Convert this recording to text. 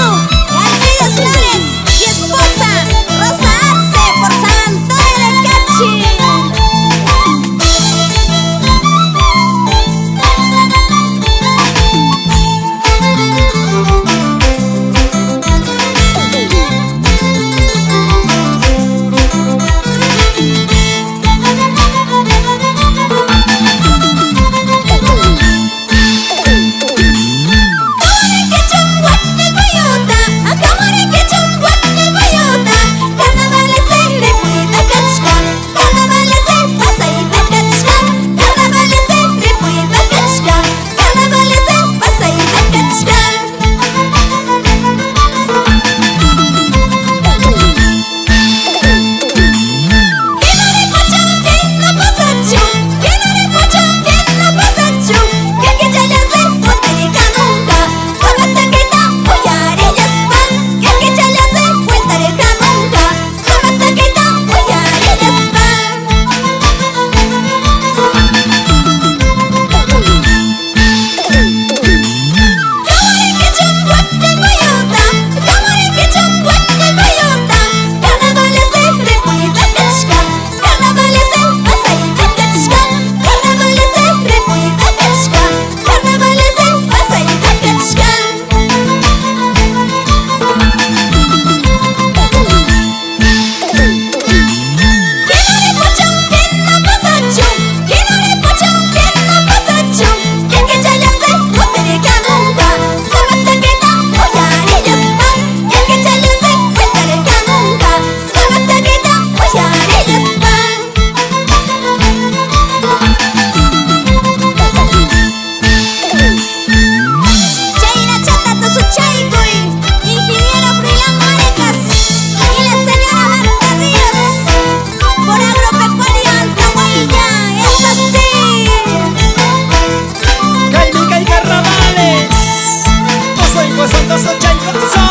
Oh. to są dzień, co